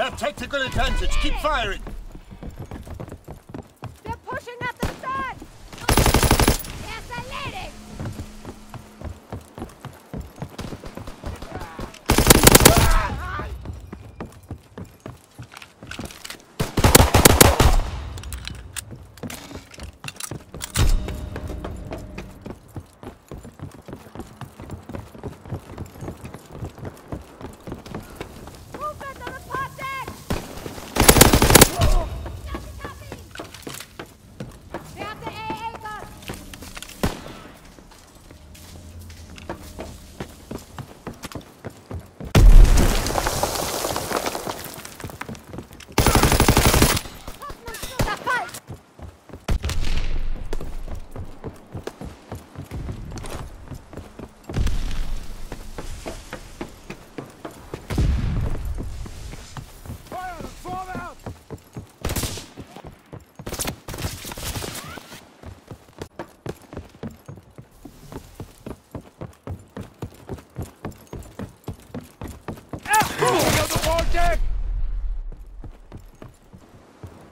have tactical advantage. Keep firing.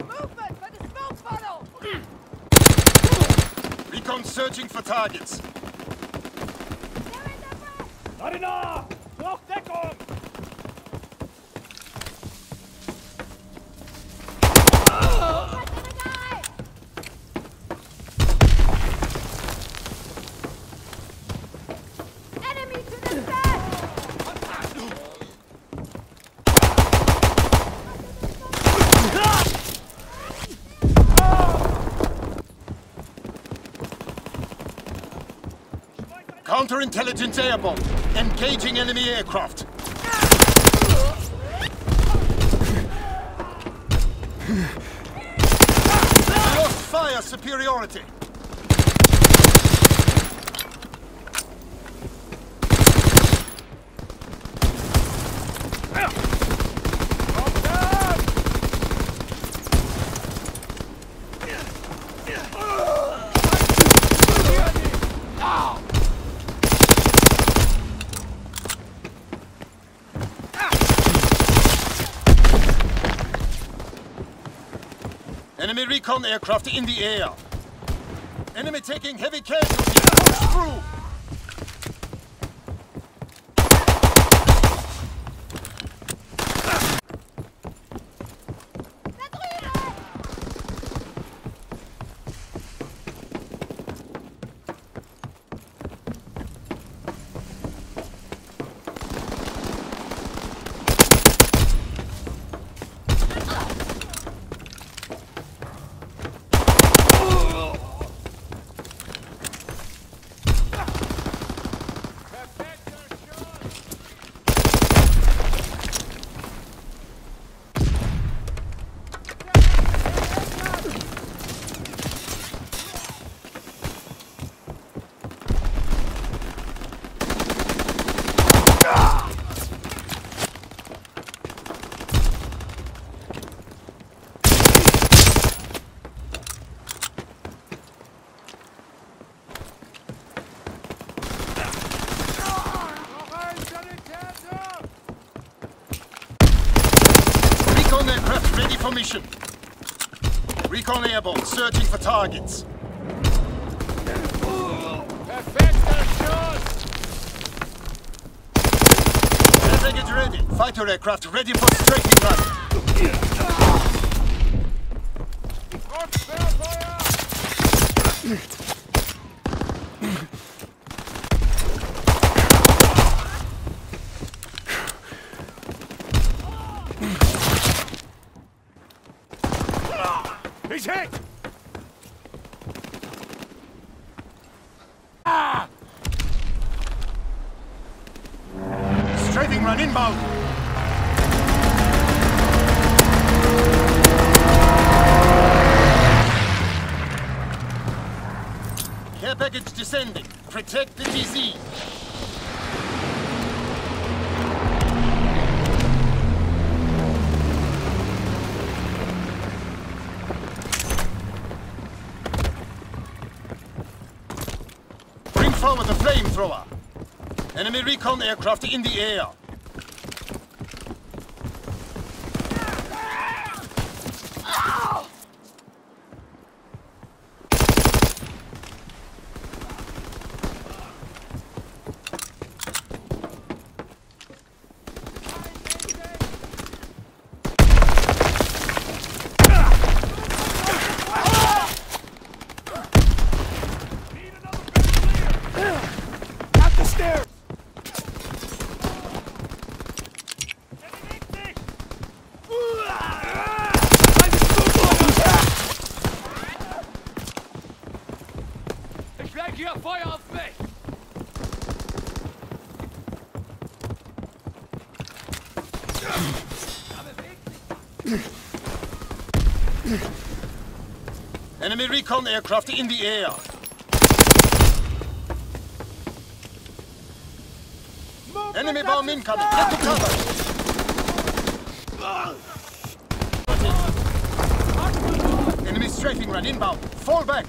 Movement for the smoke funnel! Recon searching for targets. They're in the back! Marina! Noch Deckung! We're gonna die! Enemy to the left! Counterintelligence airborne. Engaging enemy aircraft. Lost fire superiority. Enemy recon aircraft in the air. Enemy taking heavy casualties. Push. Da drüben! Recon aircraft ready. Recon airborne searching for targets. Air ready. Fighter aircraft ready for strafing run. He's hit! Ah. Strafing run inbound. Care package descending. Protect the GZ. Flamethrower. Enemy recon aircraft in the air. Enemy recon aircraft in the air. Enemy bomb incoming. Get to cover. Enemy strafing run inbound. Fall back.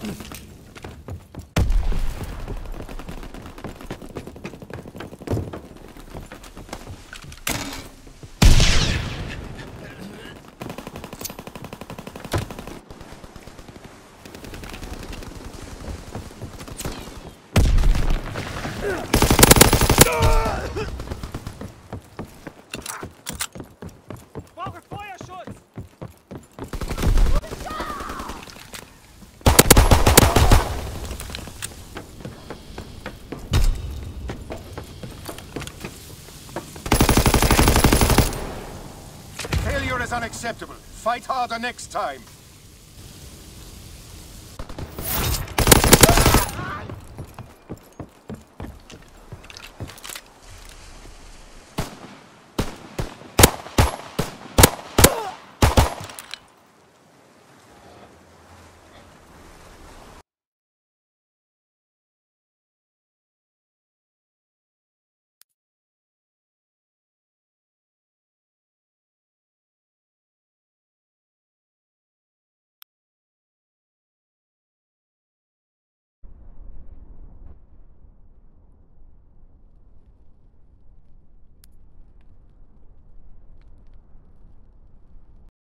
Brauche is unacceptable. Fight harder next time.